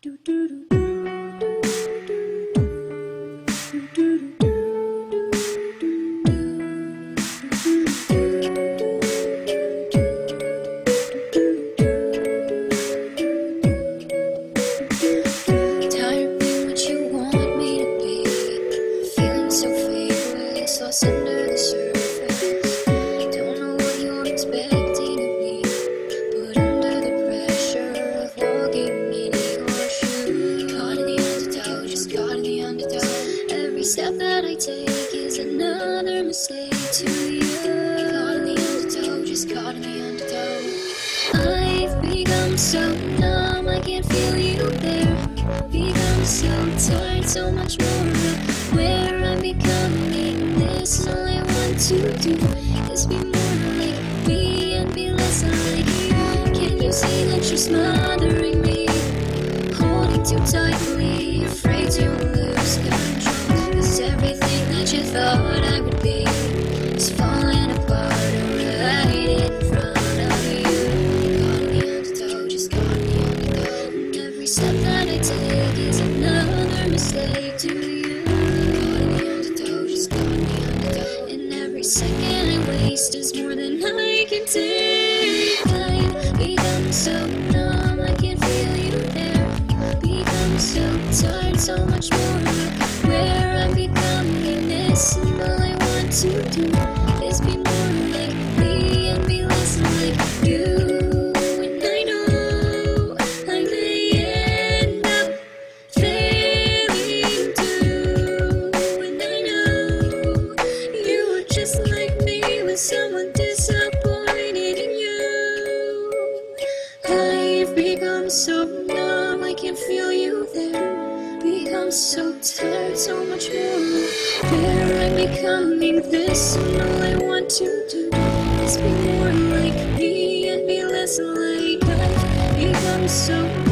Do do do do do I take is another mistake to you. Caught in the undertow, just caught in the undertow. I've become so numb, I can't feel you there. Become so tired, so much more where I'm becoming. This all I want to do is be more like me and be less like you. Can you see that you're smothering me? Holding too tightly, afraid to lose control. Thought I would be is falling apart in front of you. Caught in the undertow, just caught in the. And every step that I take is another mistake to you. Caught in the undertow, just caught in the. And every second I waste is more than I can take. I've become so numb, I can't feel you there. Become so tired, so much more All I want to do is be more like me and be less like you. And I know I may end up failing too. And I know you were just like me with someone disappointed in you. I've become so numb, I can't feel you there. So tired, so much more. Where I'm becoming this, and all I want to do is be more like me and be less like I've become so